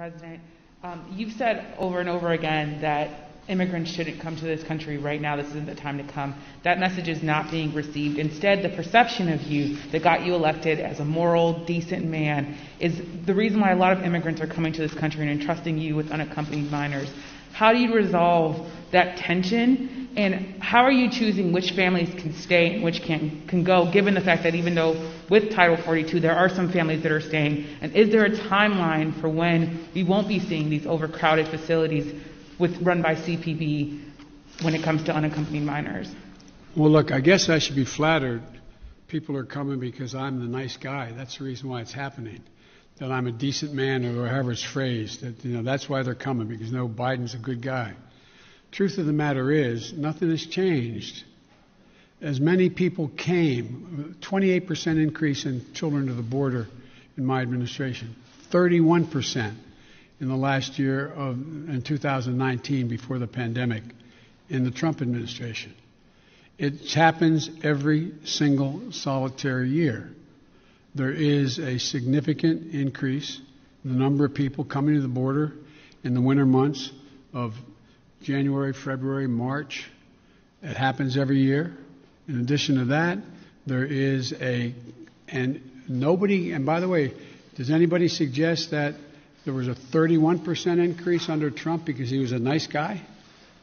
President. Um, you've said over and over again that immigrants shouldn't come to this country right now. This isn't the time to come. That message is not being received. Instead, the perception of you that got you elected as a moral, decent man is the reason why a lot of immigrants are coming to this country and entrusting you with unaccompanied minors. How do you resolve that tension? And how are you choosing which families can stay and which can, can go, given the fact that even though with Title 42 there are some families that are staying? And is there a timeline for when we won't be seeing these overcrowded facilities with, run by CBP when it comes to unaccompanied minors? Well, look, I guess I should be flattered. People are coming because I'm the nice guy. That's the reason why it's happening. That I'm a decent man, or however it's phrased. That you know that's why they're coming because no, Biden's a good guy. Truth of the matter is, nothing has changed. As many people came, 28% increase in children to the border in my administration, 31% in the last year of in 2019 before the pandemic in the Trump administration. It happens every single solitary year. There is a significant increase in the number of people coming to the border in the winter months of January, February, March. It happens every year. In addition to that, there is a, and nobody, and by the way, does anybody suggest that there was a 31% increase under Trump because he was a nice guy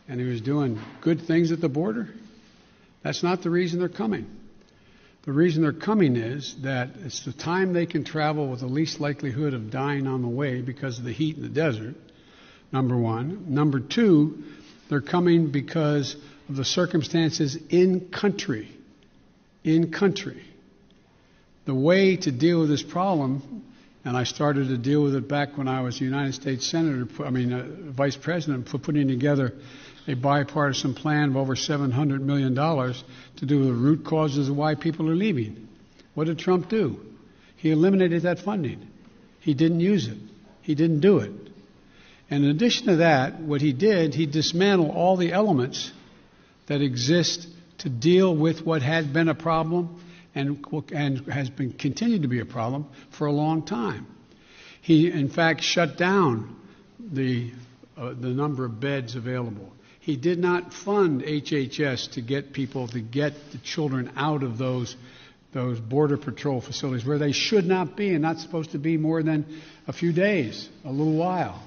and he was doing good things at the border. That's not the reason they're coming. The reason they're coming is that it's the time they can travel with the least likelihood of dying on the way because of the heat in the desert, number one. Number two, they're coming because of the circumstances in country. In country. The way to deal with this problem and I started to deal with it back when I was United States Senator, I mean, uh, Vice President, for putting together a bipartisan plan of over $700 million to do with the root causes of why people are leaving. What did Trump do? He eliminated that funding. He didn't use it. He didn't do it. And in addition to that, what he did, he dismantled all the elements that exist to deal with what had been a problem and, and has been continued to be a problem for a long time. He, in fact, shut down the, uh, the number of beds available. He did not fund HHS to get people to get the children out of those those border patrol facilities where they should not be and not supposed to be more than a few days, a little while.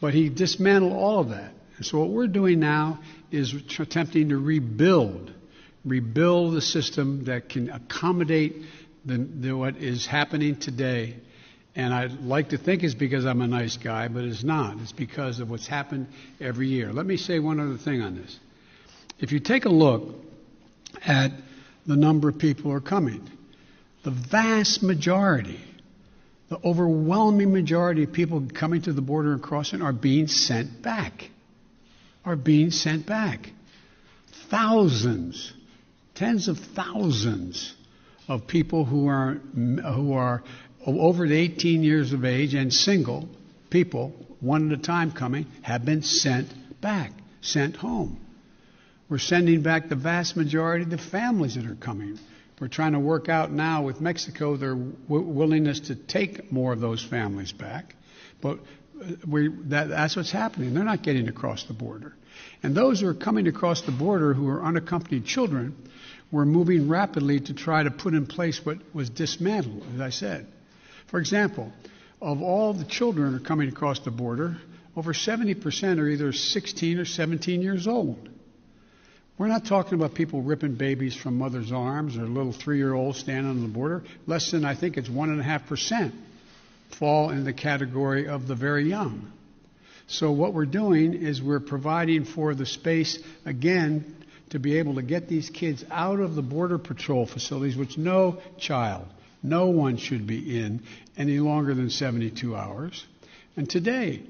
But he dismantled all of that. And so what we're doing now is attempting to rebuild rebuild the system that can accommodate the, the, what is happening today. And I'd like to think it's because I'm a nice guy, but it's not. It's because of what's happened every year. Let me say one other thing on this. If you take a look at the number of people who are coming, the vast majority, the overwhelming majority of people coming to the border and crossing are being sent back. Are being sent back. Thousands tens of thousands of people who are, who are over 18 years of age and single people, one at a time coming, have been sent back, sent home. We're sending back the vast majority of the families that are coming. We're trying to work out now with Mexico their w- willingness to take more of those families back. But uh, we, that, that's what's happening. They're not getting across the border. And those who are coming across the border who are unaccompanied children we're moving rapidly to try to put in place what was dismantled, as I said. For example, of all the children who are coming across the border, over 70% are either 16 or 17 years old. We're not talking about people ripping babies from mother's arms or little three year olds standing on the border. Less than, I think it's 1.5% fall in the category of the very young. So, what we're doing is we're providing for the space, again, to be able to get these kids out of the Border Patrol facilities, which no child, no one should be in any longer than 72 hours. And today,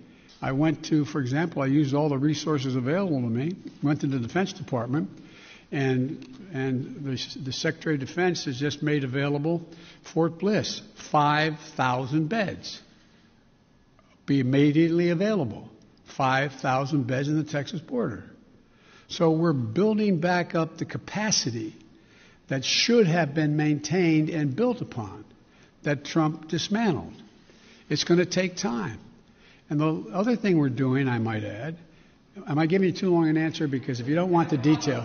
I went to, for example, I used all the resources available to me, went to the Defense Department, and, and the, the Secretary of Defense has just made available Fort Bliss, 5,000 beds. Be immediately available. 5,000 beds in the Texas border. So we're building back up the capacity that should have been maintained and built upon that Trump dismantled. It's going to take time. And the other thing we're doing, I might add, am I giving you too long an answer? Because if you don't want the detail.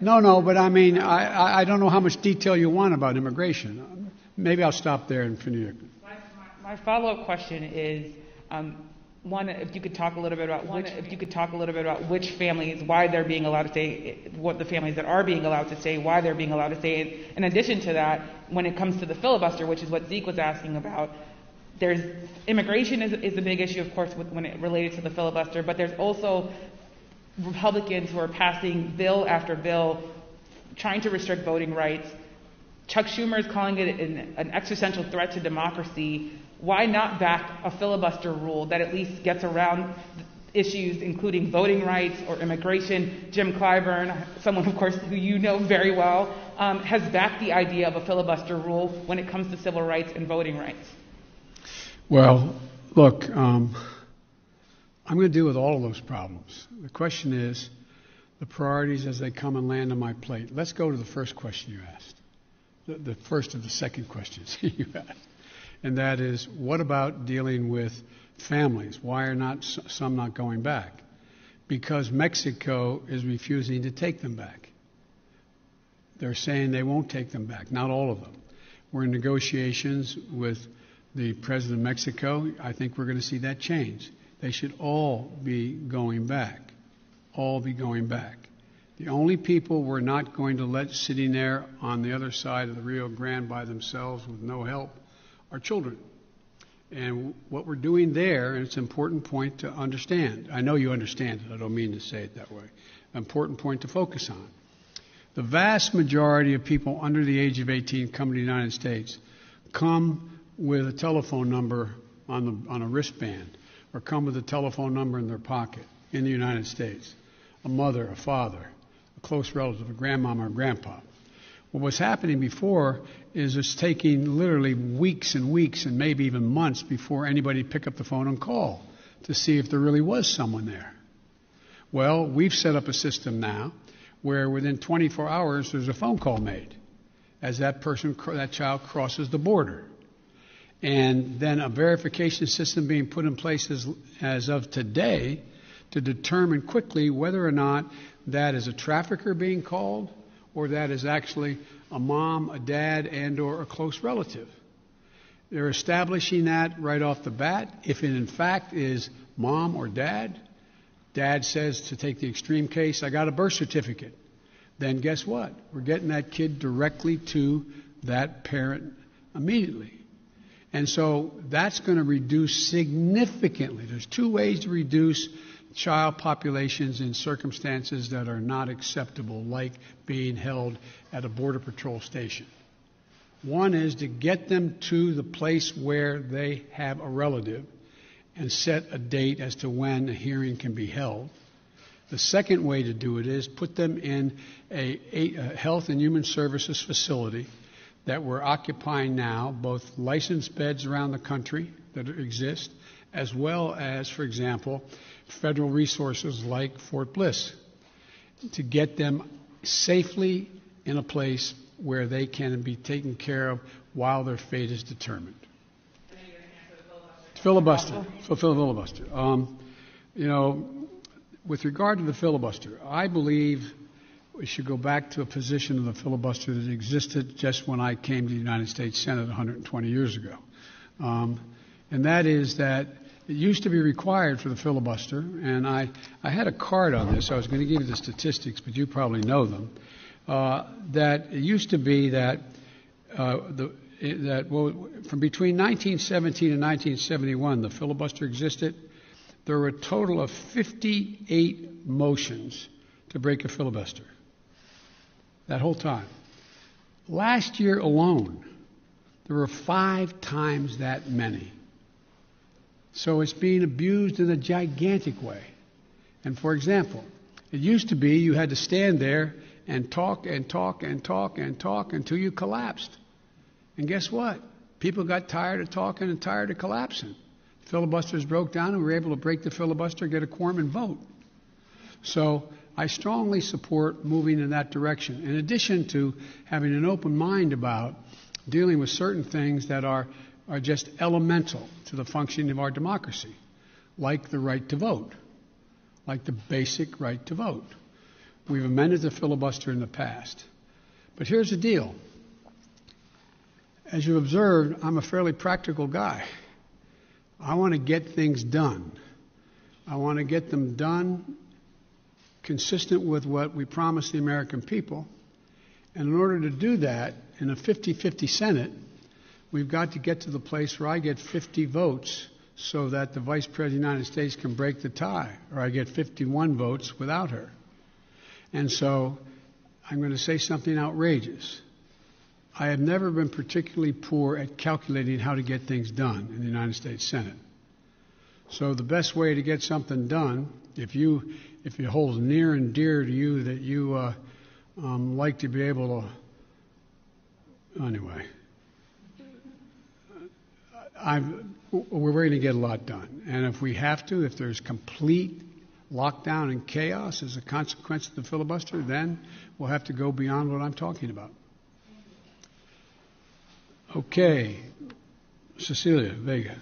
No, no, but I mean, I, I don't know how much detail you want about immigration. Maybe I'll stop there and finish. My, my, my follow-up question is, um, one, if you could talk a little bit about one, if you could talk a little bit about which families, why they're being allowed to stay, what the families that are being allowed to stay, why they're being allowed to stay. In addition to that, when it comes to the filibuster, which is what Zeke was asking about, there's immigration is, is a big issue, of course, with, when it related to the filibuster, but there's also Republicans who are passing bill after bill trying to restrict voting rights. Chuck Schumer is calling it an, an existential threat to democracy. Why not back a filibuster rule that at least gets around issues including voting rights or immigration? Jim Clyburn, someone, of course, who you know very well, um, has backed the idea of a filibuster rule when it comes to civil rights and voting rights. Well, look, um, I'm going to deal with all of those problems. The question is the priorities as they come and land on my plate. Let's go to the first question you asked, the, the first of the second questions you asked. And that is, what about dealing with families? Why are not some not going back? Because Mexico is refusing to take them back. They're saying they won't take them back, not all of them. We're in negotiations with the president of Mexico, I think we're going to see that change. They should all be going back. All be going back. The only people we're not going to let sitting there on the other side of the Rio Grande by themselves with no help are children. And what we're doing there, and it's an important point to understand. I know you understand it, I don't mean to say it that way. Important point to focus on. The vast majority of people under the age of 18 come to the United States come with a telephone number on, the, on a wristband or come with a telephone number in their pocket in the United States. A mother, a father, a close relative, a grandmama or grandpa. What was happening before is it's taking literally weeks and weeks and maybe even months before anybody pick up the phone and call to see if there really was someone there. Well, we've set up a system now where within 24 hours there's a phone call made as that person, that child crosses the border and then a verification system being put in place as, as of today to determine quickly whether or not that is a trafficker being called or that is actually a mom, a dad, and or a close relative. They're establishing that right off the bat. If it in fact is mom or dad, dad says to take the extreme case, I got a birth certificate. Then guess what? We're getting that kid directly to that parent immediately. And so that's going to reduce significantly. There's two ways to reduce child populations in circumstances that are not acceptable, like being held at a Border Patrol station. One is to get them to the place where they have a relative and set a date as to when a hearing can be held. The second way to do it is put them in a, a, health and human services facility that we're occupying now, both licensed beds around the country that exist, as well as, for example, federal resources like Fort Bliss, to get them safely in a place where they can be taken care of while their fate is determined. Filibuster. So filibuster. Um, you know, with regard to the filibuster, I believe we should go back to a position of the filibuster that existed just when I came to the United States Senate 120 years ago. Um, and that is that it used to be required for the filibuster, and I, I had a card on this. I was going to give you the statistics, but you probably know them. Uh, that it used to be that uh, the, that well, from between 1917 and 1971, the filibuster existed. There were a total of 58 motions to break a filibuster that whole time. Last year alone, there were five times that many. So it's being abused in a gigantic way. And for example, it used to be you had to stand there and talk and talk and talk and talk until you collapsed. And guess what? People got tired of talking and tired of collapsing. Filibusters broke down and we were able to break the filibuster, get a quorum, and vote. So I strongly support moving in that direction. In addition to having an open mind about dealing with certain things that are are just elemental to the functioning of our democracy, like the right to vote, like the basic right to vote. We've amended the filibuster in the past. But here's the deal. As you observed, I'm a fairly practical guy. I want to get things done. I want to get them done consistent with what we promised the American people. And in order to do that, in a 50 50 Senate, we've got to get to the place where I get 50 votes so that the Vice President of the United States can break the tie, or I get 51 votes without her. And so I'm going to say something outrageous. I have never been particularly poor at calculating how to get things done in the United States Senate. So the best way to get something done, if you if it holds near and dear to you that you uh, um, like to be able to, anyway, I'm, we're going to get a lot done. And if we have to, if there's complete lockdown and chaos as a consequence of the filibuster, then we'll have to go beyond what I'm talking about. Okay, Cecilia Vega.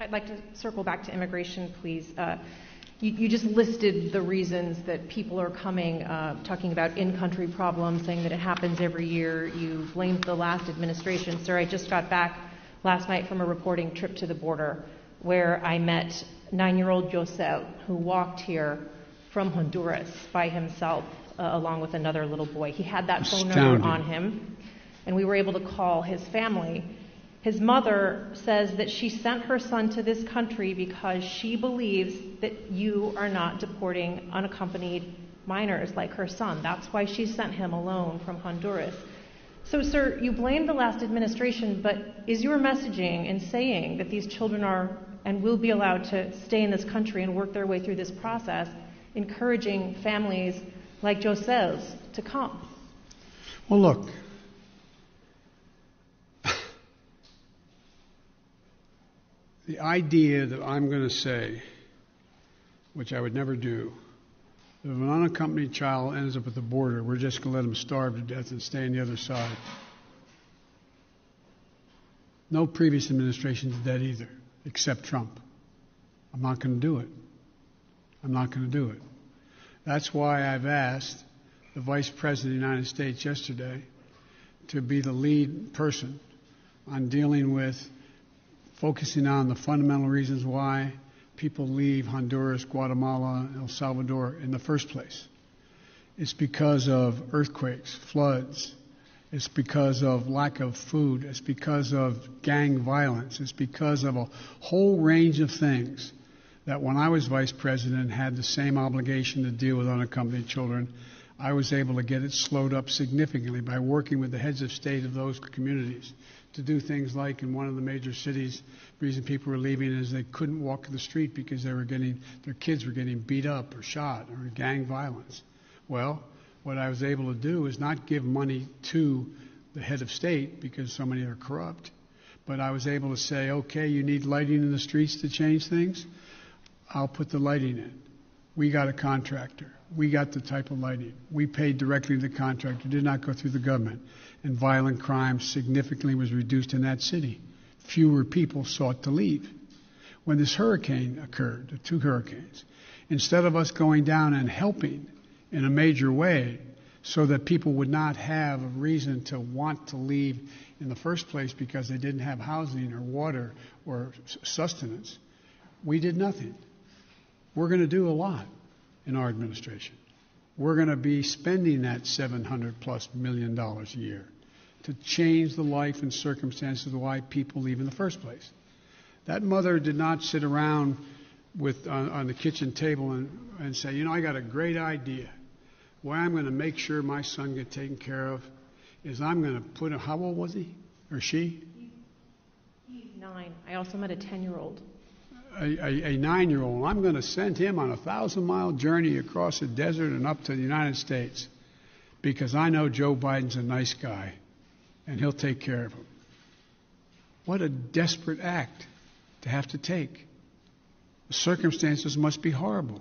I'd like to circle back to immigration, please. Uh, you, you, just listed the reasons that people are coming, uh, talking about in country problems, saying that it happens every year. You blamed the last administration. Sir, I just got back last night from a reporting trip to the border where I met nine year old Josel, who walked here from Honduras by himself, uh, along with another little boy. He had that phone number on him, and we were able to call his family his mother says that she sent her son to this country because she believes that you are not deporting unaccompanied minors like her son. That's why she sent him alone from Honduras. So, sir, you blame the last administration, but is your messaging in saying that these children are and will be allowed to stay in this country and work their way through this process, encouraging families like Josel's to come? Well, look, the idea that I'm going to say, which I would never do, that if an unaccompanied child ends up at the border, we're just going to let him starve to death and stay on the other side. No previous administration did that either, except Trump. I'm not going to do it. I'm not going to do it. That's why I've asked the Vice President of the United States yesterday to be the lead person on dealing with focusing on the fundamental reasons why people leave Honduras, Guatemala, El Salvador in the first place. It's because of earthquakes, floods. It's because of lack of food. It's because of gang violence. It's because of a whole range of things that when I was vice president had the same obligation to deal with unaccompanied children. I was able to get it slowed up significantly by working with the heads of state of those communities to do things like in one of the major cities, the reason people were leaving is they couldn't walk the street because they were getting their kids were getting beat up or shot or gang violence. Well, what I was able to do is not give money to the head of state because so many are corrupt, but I was able to say, okay, you need lighting in the streets to change things. I'll put the lighting in. We got a contractor. We got the type of lighting. We paid directly to the contractor, did not go through the government and violent crime significantly was reduced in that city. Fewer people sought to leave. When this hurricane occurred, the two hurricanes, instead of us going down and helping in a major way so that people would not have a reason to want to leave in the first place because they didn't have housing or water or sustenance, we did nothing. We're going to do a lot in our administration we're going to be spending that 700 plus million dollars a year to change the life and circumstances of why people leave in the first place. That mother did not sit around with on, on the kitchen table and, and say, you know, I got a great idea. Way I'm going to make sure my son gets taken care of is I'm going to put a, how old was he or she? He's nine. I also met a 10 year old a, a, nine year old, I'm going to send him on a thousand mile journey across the desert and up to the United States because I know Joe Biden's a nice guy and he'll take care of him. What a desperate act to have to take. The circumstances must be horrible.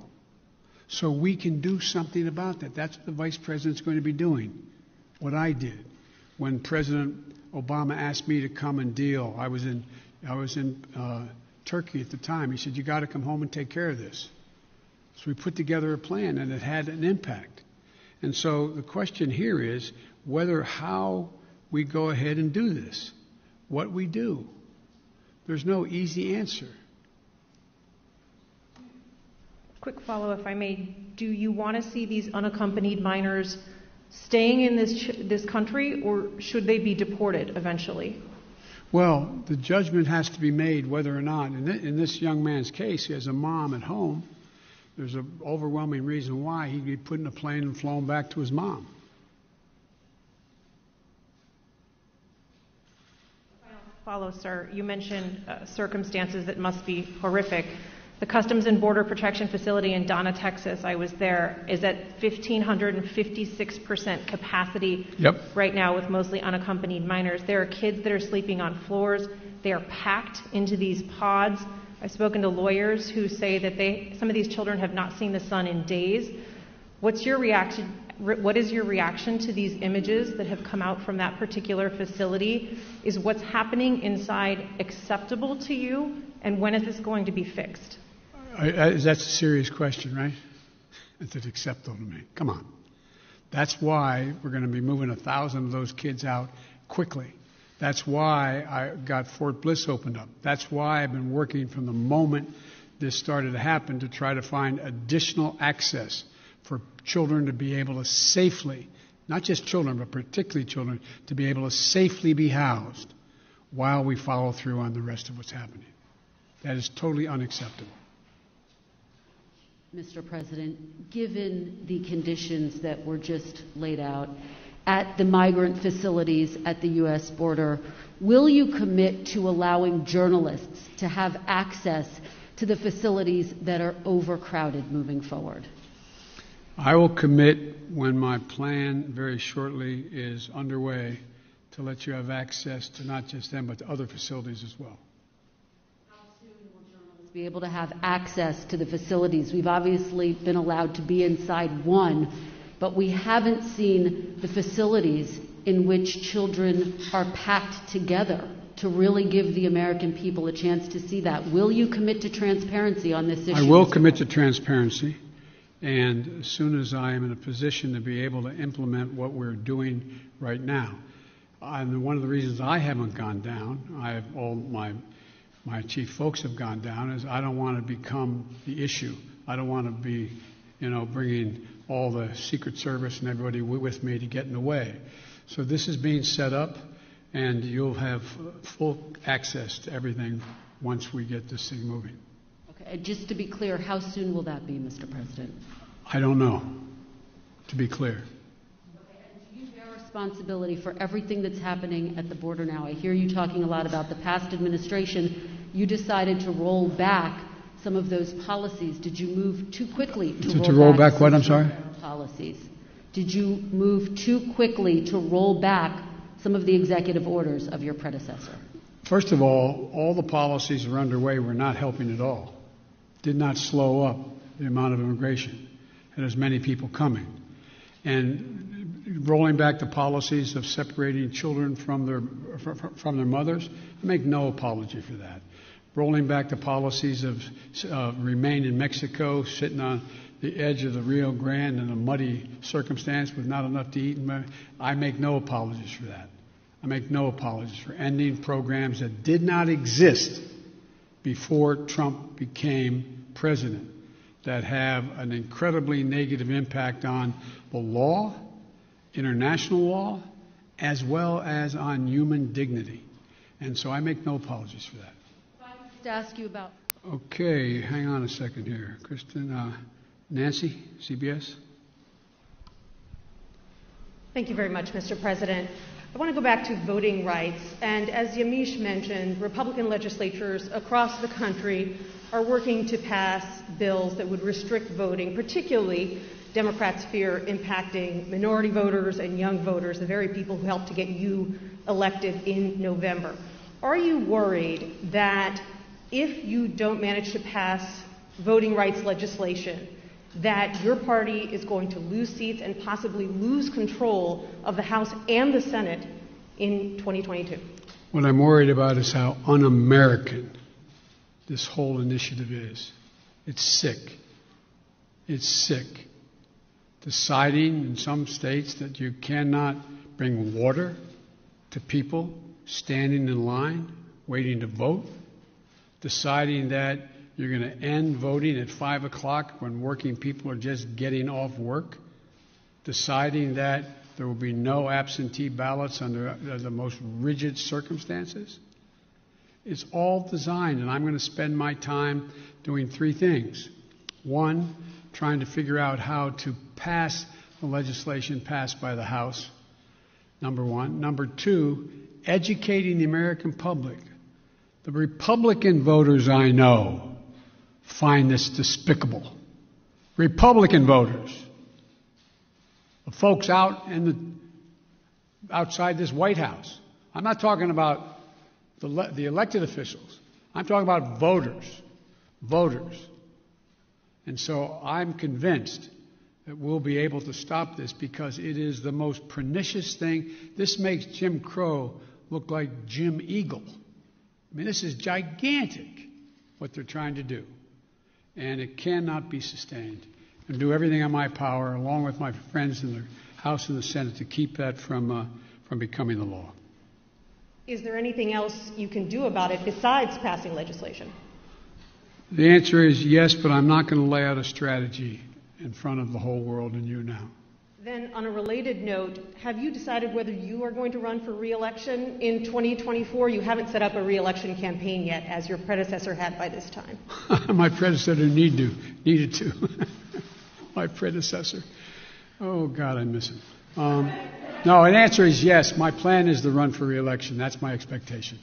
So we can do something about that. That's what the vice president's going to be doing. What I did. when President Obama asked me to come and deal. I was in, I was in uh, Turkey at the time. He said, You got to come home and take care of this. So we put together a plan, and it had an impact. And so the question here is whether how we go ahead and do this, what we do. There's no easy answer. Quick follow, if I may. Do you want to see these unaccompanied minors staying in this, this country, or should they be deported eventually? Well, the judgment has to be made whether or not, in, th- in this young man's case, he has a mom at home. There's an overwhelming reason why he'd be put in a plane and flown back to his mom. Follow, sir. You mentioned uh, circumstances that must be horrific. The Customs and Border Protection Facility in Donna, Texas, I was there, is at 1,556% capacity Yep. right now with mostly unaccompanied minors. There are kids that are sleeping on floors. They are packed into these pods. I've spoken to lawyers who say that they, some of these children have not seen the sun in days. What's your reaction? What is your reaction to these images that have come out from that particular facility? Is what's happening inside acceptable to you? And when is this going to be fixed? That's a serious question, right? Is it acceptable to me? Come on. That's why we're going to be moving a thousand of those kids out quickly. That's why I got Fort Bliss opened up. That's why I've been working from the moment this started to happen to try to find additional access for children to be able to safely, not just children, but particularly children, to be able to safely be housed while we follow through on the rest of what's happening. That is totally unacceptable. Mr. President, given the conditions that were just laid out at the migrant facilities at the U.S. border, will you commit to allowing journalists to have access to the facilities that are overcrowded moving forward? I will commit when my plan very shortly is underway to let you have access to not just them, but to other facilities as well be able to have access to the facilities. We've obviously been allowed to be inside one, but we haven't seen the facilities in which children are packed together to really give the American people a chance to see that. Will you commit to transparency on this issue? I will commit to transparency, and as soon as I am in a position to be able to implement what we're doing right now. And one of the reasons I haven't gone down, I have all my my chief folks have gone down is I don't want to become the issue. I don't want to be, you know, bringing all the Secret Service and everybody with me to get in the way. So this is being set up, and you'll have full access to everything once we get this thing moving. Okay, just to be clear, how soon will that be, Mr. President? I don't know, to be clear Okay. And do you bear responsibility for everything that's happening at the border now. I hear you talking a lot about the past administration. You decided to roll back some of those policies. Did you move too quickly to, to roll, to roll back, back what? I'm sorry. Policies. Did you move too quickly to roll back some of the executive orders of your predecessor? First of all, all the policies that are underway were not helping at all. Did not slow up the amount of immigration and as many people coming. And rolling back the policies of separating children from their, from their mothers. I make no apology for that. Rolling back the policies of uh, remain in Mexico, sitting on the edge of the Rio Grande in a muddy circumstance with not enough to eat. I make no apologies for that. I make no apologies for ending programs that did not exist before Trump became president that have an incredibly negative impact on the law international law as well as on human dignity. And so I make no apologies for that. To ask you about. Okay, hang on a second here. Kristen, uh, Nancy, CBS. Thank you very much, Mr. President. I want to go back to voting rights. And as Yamiche mentioned, Republican legislatures across the country are working to pass bills that would restrict voting, particularly Democrats fear impacting minority voters and young voters, the very people who helped to get you elected in November. Are you worried that if you don't manage to pass voting rights legislation, that your party is going to lose seats and possibly lose control of the House and the Senate in 2022? What I'm worried about is how un American this whole initiative is. It's sick. It's sick. Deciding in some states that you cannot bring water to people standing in line waiting to vote. Deciding that you're going to end voting at 5 o'clock when working people are just getting off work. Deciding that there will be no absentee ballots under uh, the most rigid circumstances. It's all designed, and I'm going to spend my time doing three things. One, trying to figure out how to pass the legislation passed by the House, number one. Number two, educating the American public. The Republican voters I know find this despicable. Republican voters. The folks out in the, outside this White House. I'm not talking about the, the elected officials. I'm talking about voters. Voters. And so I'm convinced that we'll be able to stop this because it is the most pernicious thing. This makes Jim Crow look like Jim Eagle. I mean, this is gigantic what they're trying to do and it cannot be sustained. And do everything in my power, along with my friends in the House and the Senate, to keep that from, uh, from becoming the law. Is there anything else you can do about it besides passing legislation? The answer is yes, but I'm not going to lay out a strategy in front of the whole world and you now. Then, on a related note, have you decided whether you are going to run for reelection in 2024? You haven't set up a reelection campaign yet, as your predecessor had by this time. My predecessor need to, needed to. My predecessor. Oh, God, I miss him. Um, no, an answer is yes. My plan is to run for reelection. That's my expectation.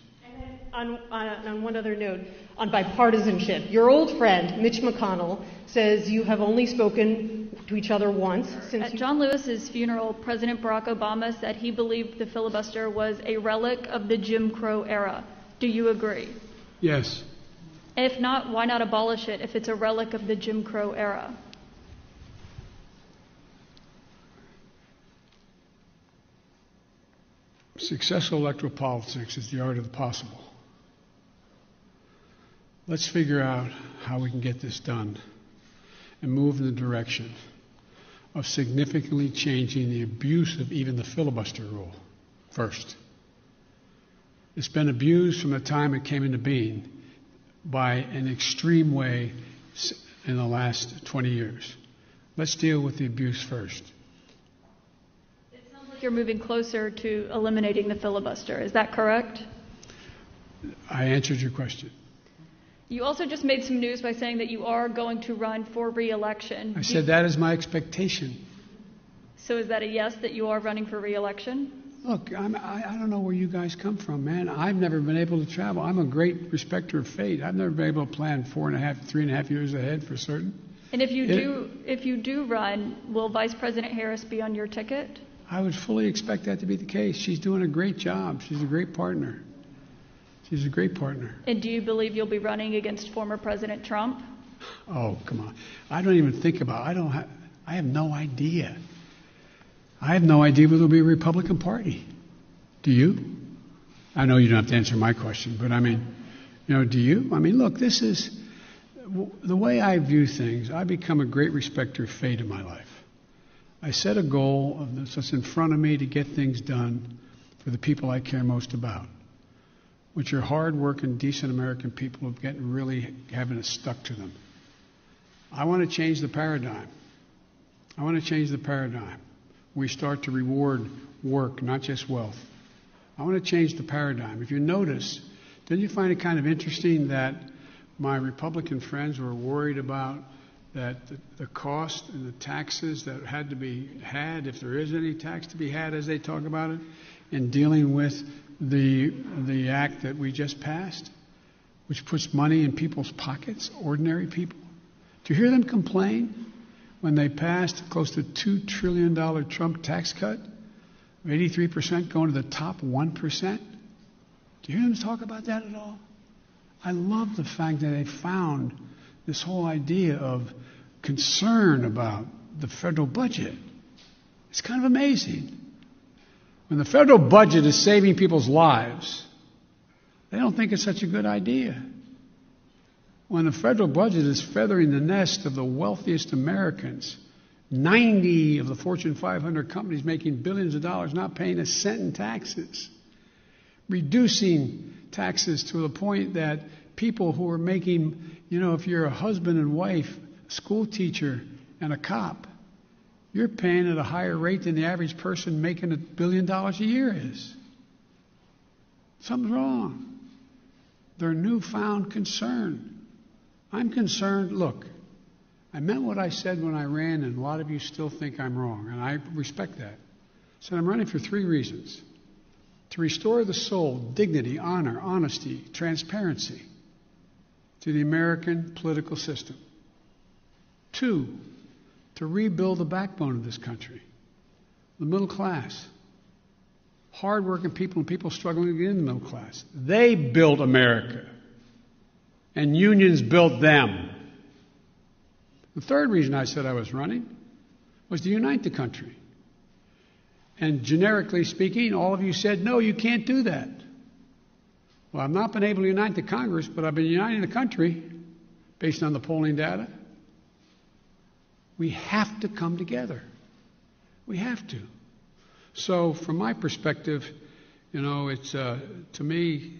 On, on, on, one other note, on bipartisanship, your old friend Mitch McConnell says you have only spoken to each other once since. At John Lewis's funeral, President Barack Obama said he believed the filibuster was a relic of the Jim Crow era. Do you agree? Yes. If not, why not abolish it if it's a relic of the Jim Crow era? Successful electoral politics is the art of the possible. Let's figure out how we can get this done and move in the direction of significantly changing the abuse of even the filibuster rule first. It's been abused from the time it came into being by an extreme way in the last 20 years. Let's deal with the abuse first. It sounds like you're moving closer to eliminating the filibuster. Is that correct? I answered your question. You also just made some news by saying that you are going to run for reelection. I said that is my expectation. So is that a yes that you are running for reelection? Look, I'm, I, I don't know where you guys come from, man. I've never been able to travel. I'm a great respecter of fate. I've never been able to plan four and a half, three and a half years ahead for certain. And if you it, do, if you do run, will Vice President Harris be on your ticket? I would fully expect that to be the case. She's doing a great job. She's a great partner. She's a great partner. And do you believe you'll be running against former President Trump? Oh, come on. I don't even think about I don't have, I have no idea. I have no idea whether there'll be a Republican Party. Do you? I know you don't have to answer my question, but I mean, you know, do you? I mean, look, this is the way I view things. I become a great respecter of fate in my life. I set a goal of this that's in front of me to get things done for the people I care most about which are hard-working, decent American people who've getting really having it stuck to them. I want to change the paradigm. I want to change the paradigm. We start to reward work, not just wealth. I want to change the paradigm. If you notice, didn't you find it kind of interesting that my Republican friends were worried about that the, the, cost and the taxes that had to be had, if there is any tax to be had as they talk about it, in dealing with the, the act that we just passed, which puts money in people's pockets, ordinary people? Do you hear them complain when they passed close to $2 trillion Trump tax cut? 83% going to the top 1%? Do you hear them talk about that at all? I love the fact that they found this whole idea of concern about the federal budget. It's kind of amazing. When the federal budget is saving people's lives, they don't think it's such a good idea. When the federal budget is feathering the nest of the wealthiest Americans, 90 of the Fortune 500 companies making billions of dollars not paying a cent in taxes, reducing taxes to the point that people who are making, you know, if you're a husband and wife, school teacher, and a cop, you're paying at a higher rate than the average person making a billion dollars a year is. Something's wrong. Their newfound concern. I'm concerned, look, I meant what I said when I ran, and a lot of you still think I'm wrong, and I respect that. I said I'm running for three reasons to restore the soul, dignity, honor, honesty, transparency to the American political system. Two, to rebuild the backbone of this country, the middle class. Hardworking people and people struggling to get in the middle class. They built America, and unions built them. The third reason I said I was running was to unite the country. And generically speaking, all of you said, no, you can't do that. Well, I've not been able to unite the Congress, but I've been uniting the country based on the polling data. We have to come together. We have to. So, from my perspective, you know, it's uh, to me,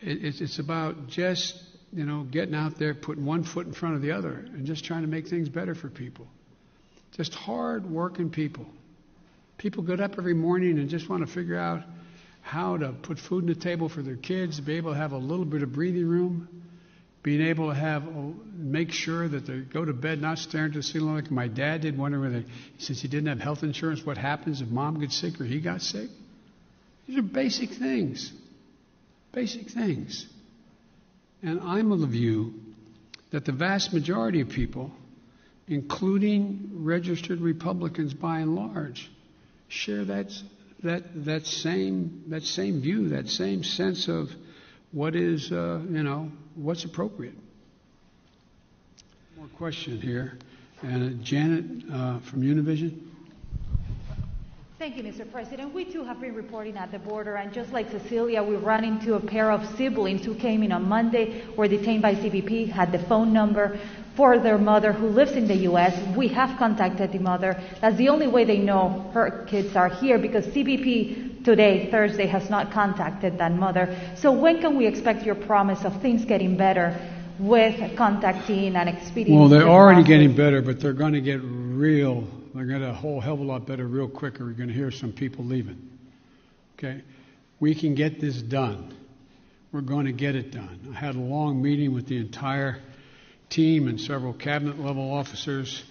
it, it's, it's about just you know getting out there, putting one foot in front of the other, and just trying to make things better for people. Just hard working people. People get up every morning and just want to figure out how to put food on the table for their kids, be able to have a little bit of breathing room, being able to have make sure that they go to bed not staring to the ceiling like my dad did, wondering whether since he didn't have health insurance, what happens if mom gets sick or he got sick. These are basic things, basic things. And I'm of the view that the vast majority of people, including registered Republicans by and large, share that that that same that same view, that same sense of what is uh, you know what's appropriate. More question here, and uh, Janet uh, from Univision. Thank you, Mr. President. We too have been reporting at the border, and just like Cecilia, we ran into a pair of siblings who came in on Monday, were detained by CBP, had the phone number for their mother who lives in the U.S. We have contacted the mother. That's the only way they know her kids are here because CBP today, Thursday, has not contacted that mother. So when can we expect your promise of things getting better with contacting and expediting? Well, they're already process? getting better, but they're going to get real. They're going to a whole hell of a lot better real quick, or you're going to hear some people leaving. Okay, we can get this done. We're going to get it done. I had a long meeting with the entire team and several cabinet level officers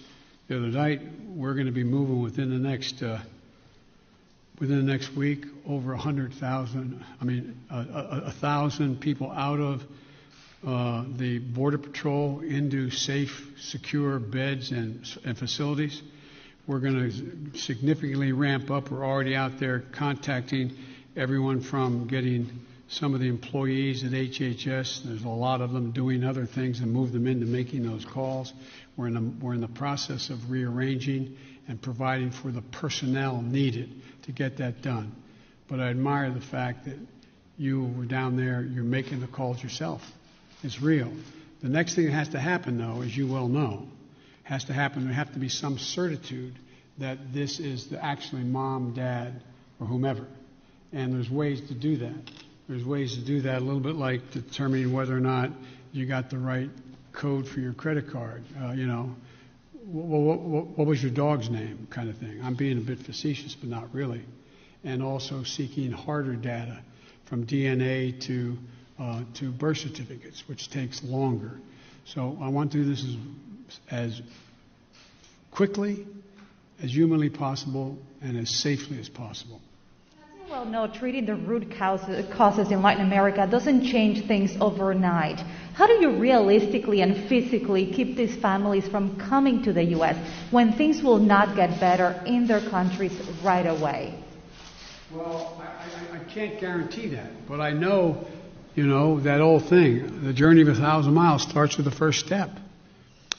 the other night. We're going to be moving within the next uh, within the next week over hundred thousand. I mean, a, a, a thousand people out of uh, the border patrol into safe, secure beds and, and facilities. We're going to significantly ramp up. We're already out there contacting everyone from getting some of the employees at HHS. There's a lot of them doing other things and move them into making those calls. We're in the, we're in the process of rearranging and providing for the personnel needed to get that done. But I admire the fact that you were down there, you're making the calls yourself. It's real. The next thing that has to happen, though, as you well know, has to happen. There have to be some certitude that this is the actually mom, dad, or whomever. And there's ways to do that. There's ways to do that a little bit like determining whether or not you got the right code for your credit card. Uh, you know, what, what, what was your dog's name, kind of thing. I'm being a bit facetious, but not really. And also seeking harder data from DNA to uh, to birth certificates, which takes longer. So I want to do this as, as quickly, as humanly possible, and as safely as possible. Well, no, treating the root causes in Latin America doesn't change things overnight. How do you realistically and physically keep these families from coming to the U.S. when things will not get better in their countries right away? Well, I, I, I can't guarantee that, but I know, you know, that old thing the journey of a thousand miles starts with the first step.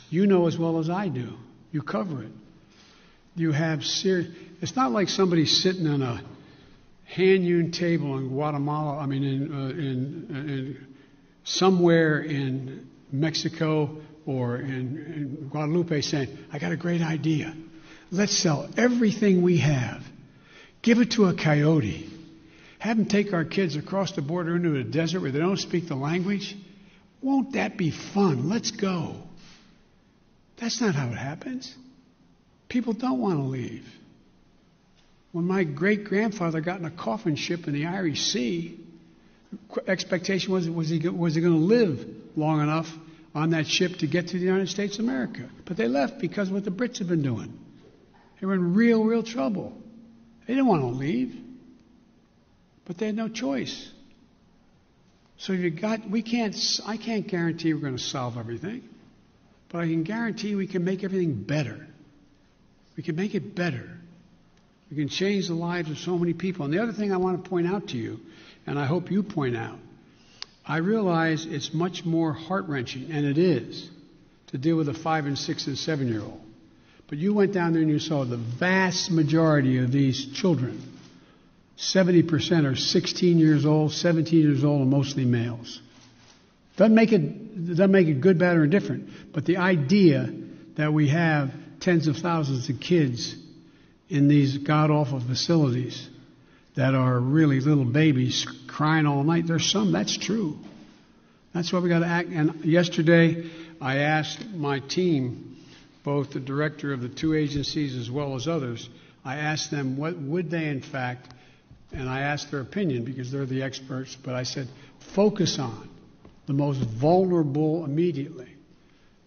You know as well as I do. You cover it. You have serious. It's not like somebody sitting in a hand hewn table in Guatemala, I mean, in, uh, in, in somewhere in Mexico or in, in Guadalupe saying, I got a great idea. Let's sell everything we have, give it to a coyote, have them take our kids across the border into a desert where they don't speak the language. Won't that be fun? Let's go. That's not how it happens. People don't want to leave. When my great grandfather got in a coffin ship in the Irish Sea, expectation was was he was he going to live long enough on that ship to get to the United States of America? But they left because of what the Brits had been doing. They were in real, real trouble. They didn't want to leave, but they had no choice. So you got we can't I can't guarantee we're going to solve everything, but I can guarantee we can make everything better. We can make it better. We can change the lives of so many people. And the other thing I want to point out to you, and I hope you point out, I realize it's much more heart wrenching, and it is, to deal with a five and six and seven year old. But you went down there and you saw the vast majority of these children, 70% are 16 years old, 17 years old, and mostly males. Doesn't make it, doesn't make it good, bad, or indifferent. But the idea that we have tens of thousands of kids in these god awful facilities that are really little babies crying all night. There's some, that's true. That's why we got to act. And yesterday, I asked my team, both the director of the two agencies as well as others, I asked them what would they in fact, and I asked their opinion because they're the experts, but I said, focus on the most vulnerable immediately.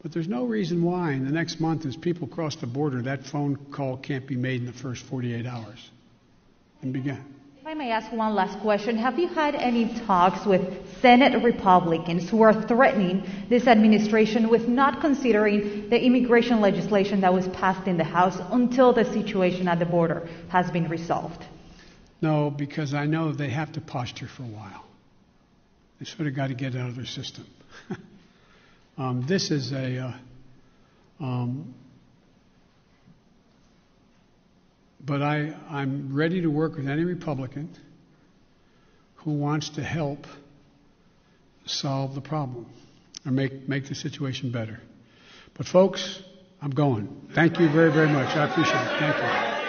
But there's no reason why in the next month, as people cross the border, that phone call can't be made in the first 48 hours and begin. If I may ask one last question, have you had any talks with Senate Republicans who are threatening this administration with not considering the immigration legislation that was passed in the House until the situation at the border has been resolved? No, because I know they have to posture for a while. They sort of got to get out of their system. Um, this is a uh, um, but I, I'm ready to work with any Republican who wants to help solve the problem or make, make the situation better. But folks, I'm going. Thank you very, very much. I appreciate it. Thank you.